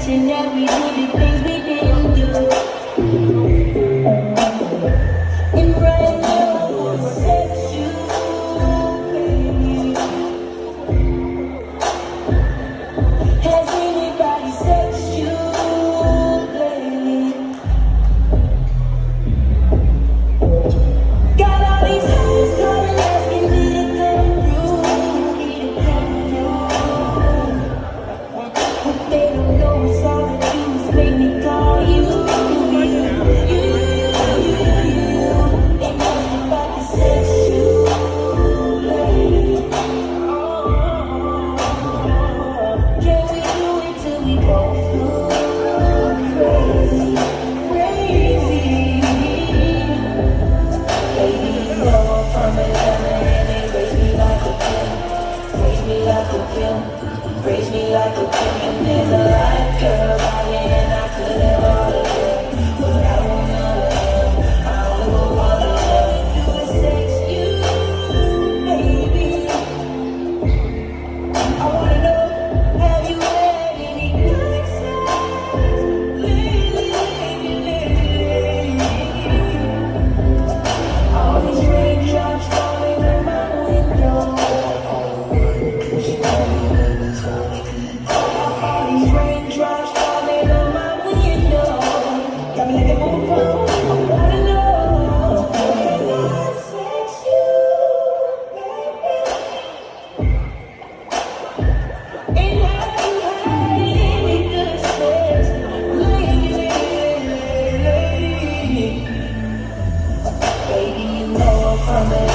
each and every little thing. like a king, raise me like a king, and never. from it.